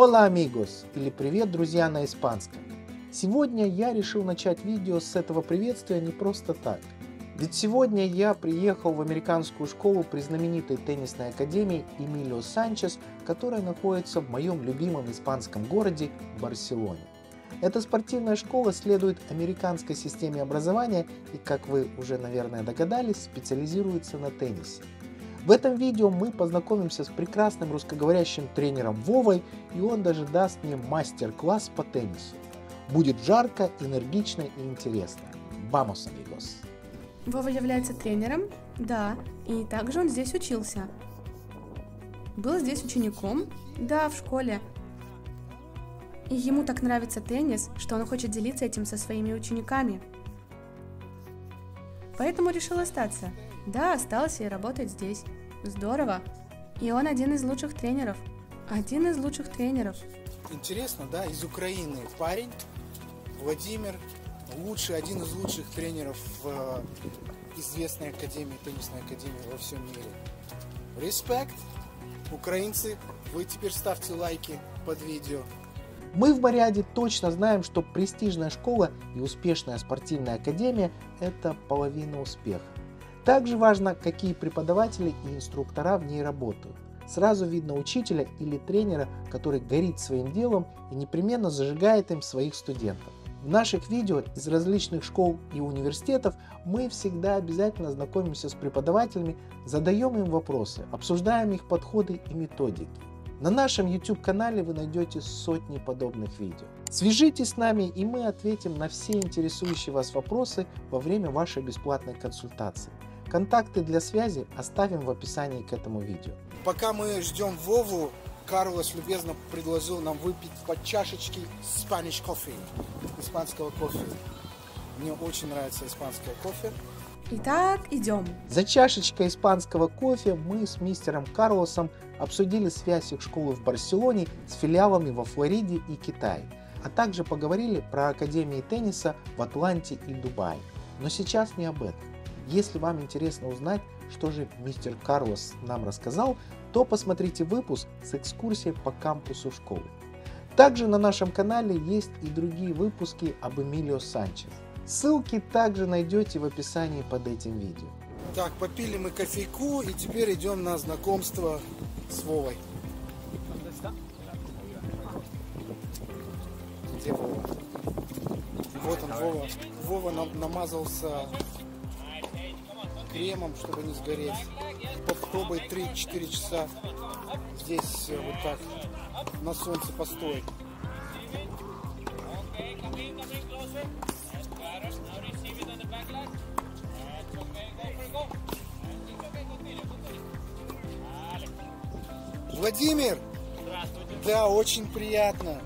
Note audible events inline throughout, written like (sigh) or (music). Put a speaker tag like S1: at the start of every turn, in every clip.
S1: Hola amigos или привет, друзья на испанском. Сегодня я решил начать видео с этого приветствия не просто так. Ведь сегодня я приехал в американскую школу при знаменитой теннисной академии Эмилио Санчес, которая находится в моем любимом испанском городе Барселоне. Эта спортивная школа следует американской системе образования и, как вы уже, наверное, догадались, специализируется на теннисе. В этом видео мы познакомимся с прекрасным русскоговорящим тренером Вовой, и он даже даст мне мастер-класс по теннису. Будет жарко, энергично и интересно. Vamos, amigos!
S2: Вова является тренером, да, и также он здесь учился. Был здесь учеником, да, в школе. И ему так нравится теннис, что он хочет делиться этим со своими учениками. Поэтому решил остаться. Да, остался и работает здесь. Здорово. И он один из лучших тренеров. Один из лучших тренеров.
S3: Интересно, да, из Украины парень, Владимир, лучший, один из лучших тренеров в э, известной академии, теннисной академии во всем мире. Респект, украинцы, вы теперь ставьте лайки под видео.
S1: Мы в Бариаде точно знаем, что престижная школа и успешная спортивная академия – это половина успеха. Также важно, какие преподаватели и инструктора в ней работают. Сразу видно учителя или тренера, который горит своим делом и непременно зажигает им своих студентов. В наших видео из различных школ и университетов мы всегда обязательно знакомимся с преподавателями, задаем им вопросы, обсуждаем их подходы и методики. На нашем YouTube канале вы найдете сотни подобных видео. Свяжитесь с нами и мы ответим на все интересующие вас вопросы во время вашей бесплатной консультации. Контакты для связи оставим в описании к этому видео.
S3: Пока мы ждем Вову, Карлос любезно предложил нам выпить по чашечке Spanish coffee, испанского кофе. Мне очень нравится испанское кофе.
S2: Итак, идем.
S1: За чашечкой испанского кофе мы с мистером Карлосом обсудили связь их школы в Барселоне с филиалами во Флориде и Китае, а также поговорили про академии тенниса в Атланте и Дубае. Но сейчас не об этом. Если вам интересно узнать, что же мистер Карлос нам рассказал, то посмотрите выпуск с экскурсией по кампусу школы. Также на нашем канале есть и другие выпуски об Эмилио Санчес. Ссылки также найдете в описании под этим видео.
S3: Так, попили мы кофейку и теперь идем на знакомство с Вовой. Где Вова? Вот он, Вова. Вова нам намазался кремом, чтобы не сгореть. Попробуй 3-4 часа здесь э, вот так на солнце постоять. Владимир!
S4: Здравствуйте.
S3: Да, очень приятно.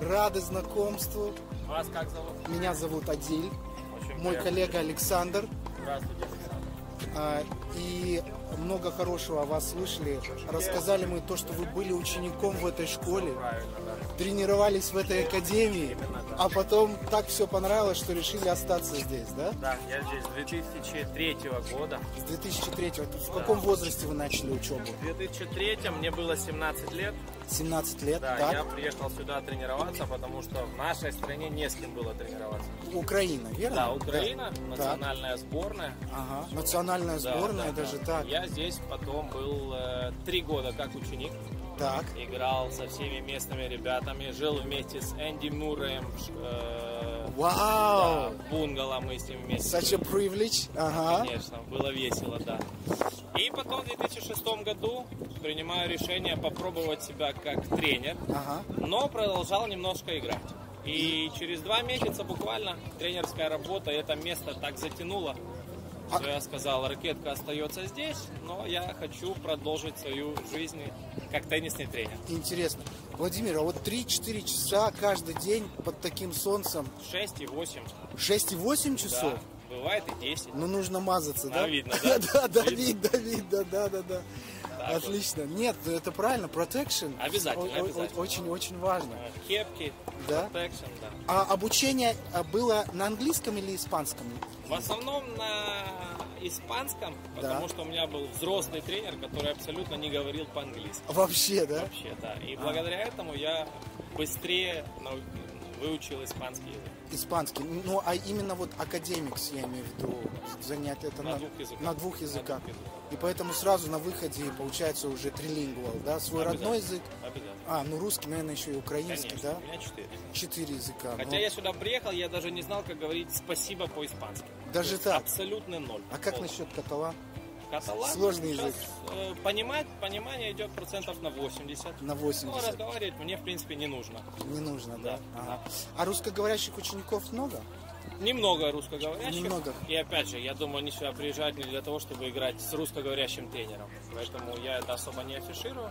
S3: Рады знакомству.
S4: Вас как зовут?
S3: Меня зовут Адиль.
S4: Очень
S3: Мой
S4: приятно.
S3: коллега Александр.
S4: Здравствуйте,
S3: И много хорошего о вас слышали. Рассказали мы то, что вы были учеником в этой школе,
S4: да.
S3: тренировались в этой академии, а потом так все понравилось, что решили остаться здесь, да?
S4: Да, я здесь с 2003 года.
S3: С 2003 В каком возрасте вы начали учебу?
S4: В 2003 мне было 17 лет.
S3: 17 лет,
S4: Да,
S3: так?
S4: я приехал сюда тренироваться, потому что в нашей стране не с кем было тренироваться.
S3: Украина, верно?
S4: Да, Украина,
S3: Да.
S4: национальная сборная.
S3: Ага. Национальная
S4: Да,
S3: сборная,
S4: да,
S3: даже
S4: да.
S3: так.
S4: Я здесь потом был э, три года как ученик.
S3: Так.
S4: Играл со всеми местными ребятами, жил вместе с Энди Мурреем. э,
S3: Вау!
S4: да, бунгало мы с ним вместе
S3: Such a privilege. Ага.
S4: Конечно, было весело, да. И потом в 2006 году принимаю решение попробовать себя как тренер,
S3: Ага.
S4: но продолжал немножко играть. И через два месяца буквально тренерская работа, это место так затянуло,
S3: А
S4: что я сказал, ракетка остается здесь, но я хочу продолжить свою жизнь как теннисный тренер.
S3: Интересно. Владимир, а вот 3-4 часа каждый день под таким солнцем,
S4: 6 и 8,
S3: 6,8 часов?
S4: да, бывает и 10.
S3: Ну, нужно мазаться, да?
S4: Да, видно, (laughs) да?
S3: да, да,
S4: Видно.
S3: видно, видно, да, да, да.
S4: Так вот.
S3: Отлично. Нет, это правильно, protection.
S4: Обязательно, обязательно.
S3: Очень, очень важно.
S4: Э, Кепки,
S3: Да?
S4: protection, да.
S3: А обучение а, было на английском или испанском?
S4: В основном на испанском,
S3: Да.
S4: потому что у меня был взрослый тренер, который абсолютно не говорил по-английски.
S3: Вообще, да?
S4: Вообще, да. И благодаря этому я быстрее выучил испанский язык.
S3: Испанский. Ну, а именно вот академикс, я имею в виду, занять это
S4: На
S3: на,
S4: двух языках.
S3: на двух языках.
S4: На двух языках.
S3: И поэтому сразу на выходе получается уже трилингвал, да? Свой родной язык.
S4: Обязательно.
S3: А, ну русский, наверное, еще и украинский,
S4: Конечно,
S3: да?
S4: у меня четыре.
S3: Четыре языка.
S4: Хотя
S3: Ну,
S4: я сюда приехал, я даже не знал, как говорить спасибо по-испански.
S3: Даже так?
S4: Абсолютно ноль.
S3: А как насчет катала?
S4: Каталан?
S3: Сложный
S4: Сейчас,
S3: язык.
S4: э, понимать, понимание идет процентов на 80.
S3: На
S4: Но
S3: 80.
S4: разговаривать мне, в принципе, не нужно.
S3: Не нужно, да?
S4: Да,
S3: Ага. А русскоговорящих учеников много?
S4: Немного русскоговорящих.
S3: Немного.
S4: И опять же, я думаю, они сюда приезжают не для того, чтобы играть с русскоговорящим тренером. Поэтому я это особо не афиширую.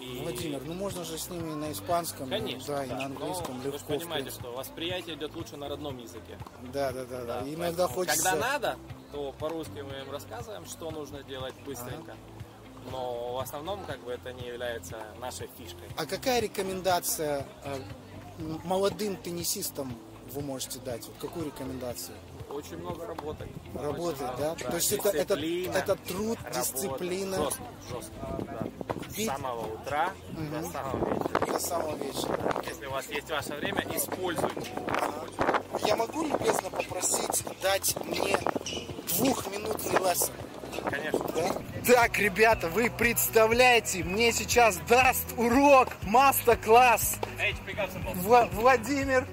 S4: И...
S3: Владимир, ну можно же с ними на испанском,
S4: Конечно,
S3: да, и на английском
S4: Но
S3: легко.
S4: Вы понимаете, что восприятие идет лучше на родном языке.
S3: Да, да, да, да.
S4: Да,
S3: Иногда хочется.
S4: Когда надо, то по-русски мы им рассказываем, что нужно делать быстренько. Но в основном, как бы, это не является нашей фишкой.
S3: А какая рекомендация э, молодым теннисистам вы можете дать? Вот какую рекомендацию?
S4: Очень много работы.
S3: Работать,
S4: Очень
S3: да?
S4: много,
S3: То есть это, это, это труд,
S4: работа.
S3: дисциплина
S4: Жестко, жестко, да.
S3: Ведь-
S4: С самого утра до самого вечера.
S3: до самого вечера.
S4: Если у вас есть ваше время, используйте.
S3: Я могу любезно попросить дать мне двухминутный лессон?
S4: Конечно.
S3: Да? Так, ребята, вы представляете, мне сейчас даст урок, мастер-класс. Вла- Владимир,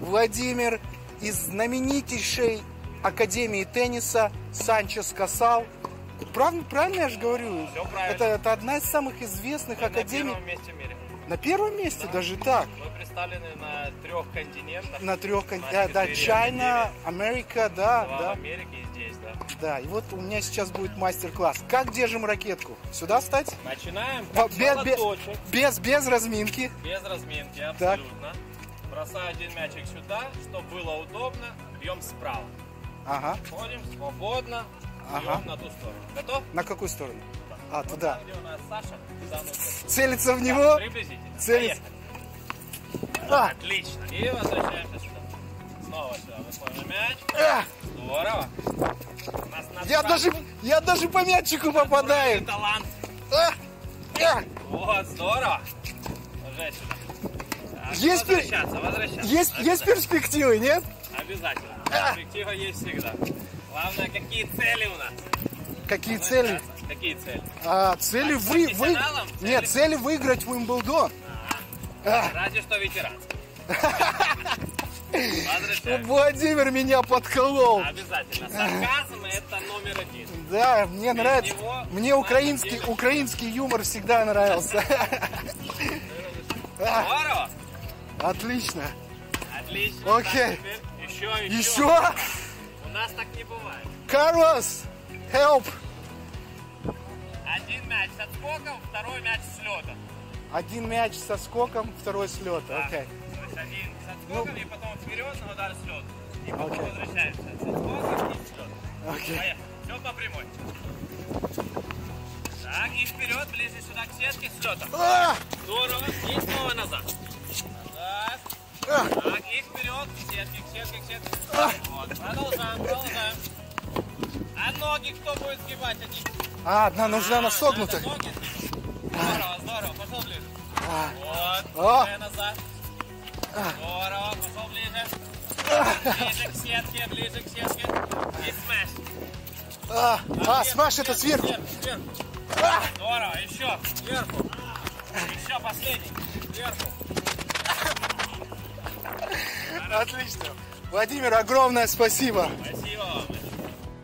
S3: Владимир из знаменитейшей Академии тенниса Санчес Касал. Правильно, правильно я же говорю?
S4: Всё правильно.
S3: Это, это одна из самых известных
S4: Мы на
S3: академий.
S4: первом месте в мире.
S3: На первом месте даже так.
S4: Мы представлены на трех континентах.
S3: На трех, кон-
S4: На
S3: да, да, Чайна, Америка, да,
S4: Два
S3: да,
S4: в Америке и здесь, да.
S3: да. И вот у меня сейчас будет мастер-класс. Как держим ракетку? Сюда встать?
S4: Начинаем
S3: без- без- Без, без разминки.
S4: без разминки, абсолютно. Бросаю один мячик сюда, чтобы было удобно, бьем справа.
S3: Ага.
S4: Ходим свободно, бьем
S3: Ага.
S4: на ту сторону. Готов?
S3: На какую сторону? А, туда.
S4: нас
S3: Целиться в него.
S4: Поехали.
S3: А,
S4: Отлично. И возвращаемся сюда. Снова сюда. Выходим мяч.
S3: а.
S4: Здорово. Нас на
S3: Я даже, я даже по мячику попадаю.
S4: талант.
S3: А, а.
S4: Вот, здорово. Сюда. Так,
S3: Есть
S4: возвращаться, возвращаться.
S3: Есть, есть перспективы, нет?
S4: Обязательно. Перспектива есть всегда. Главное, какие цели у нас?
S3: Какие цели?
S4: Какие цели?
S3: А, цели вы, вы...
S4: профессионалам?
S3: Нет, цели выиграть Уимблдон. А,
S4: Разве что. Возвращаемся. (laughs)
S3: Владимир меня подколол.
S4: Обязательно. Сарказм это номер один.
S3: Да, мне нравится.
S4: него
S3: Мне украинский, украинский юмор всегда нравился. (laughs) А,
S4: Здорово.
S3: Отлично.
S4: Отлично.
S3: Окей.
S4: Еще, еще.
S3: Еще?
S4: У нас так не бывает.
S3: Карлос, help.
S4: Один мяч с отскоком, второй мяч с летом.
S3: Один мяч со скоком, второй с лета.
S4: Да.
S3: Окей.
S4: То есть один с отскоком и потом вперед на удар с лета. И потом
S3: Окей.
S4: возвращаемся с отскоком и с лета.
S3: Окей.
S4: Поехали. Все по прямой. Так, и вперед, ближе сюда к сетке с летом.
S3: А,
S4: Здорово. И снова назад. Так.
S3: а.
S4: Так, и вперед, к сетке, к сетке, к сетке. Вот, продолжаем, продолжаем. А ноги кто будет сгибать? Они?
S3: А, одна нужна на
S4: А, сгибать. Здорово, здорово, пошел ближе.
S3: А.
S4: Вот,
S3: А.
S4: уже назад. Здорово, пошел ближе. Ближе к сетке, ближе к сетке. И смеш.
S3: А, а, смаш это сверху.
S4: Сверху, сверху.
S3: А,
S4: Здорово, еще, сверху. Еще последний, сверху.
S3: отлично. Владимир, огромное спасибо.
S4: Спасибо.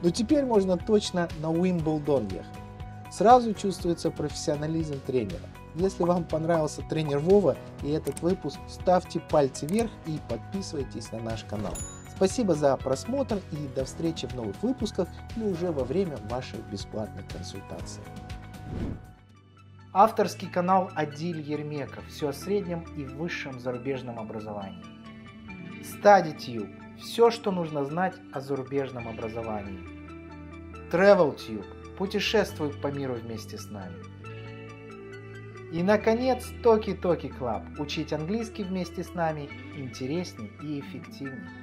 S1: Но теперь можно точно на Уимблдон ехать. Сразу чувствуется профессионализм тренера. Если вам понравился тренер Вова и этот выпуск, ставьте пальцы вверх и подписывайтесь на наш канал. Спасибо за просмотр и до встречи в новых выпусках или уже во время вашей бесплатной консультации. Авторский канал Адиль Ермеков. Все о среднем и высшем зарубежном образовании. StudyTube. Все, что нужно знать о зарубежном образовании. TravelTube. Путешествуй по миру вместе с нами. И, наконец, Talky Talky Club. Учить английский вместе с нами интереснее и эффективнее.